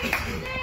Hey!